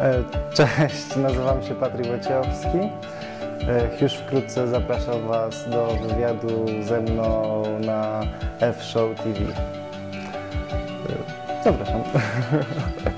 E, cześć, nazywam się Patryk Wojciechowski. E, już wkrótce zapraszam Was do wywiadu ze mną na F-Show TV. E, zapraszam.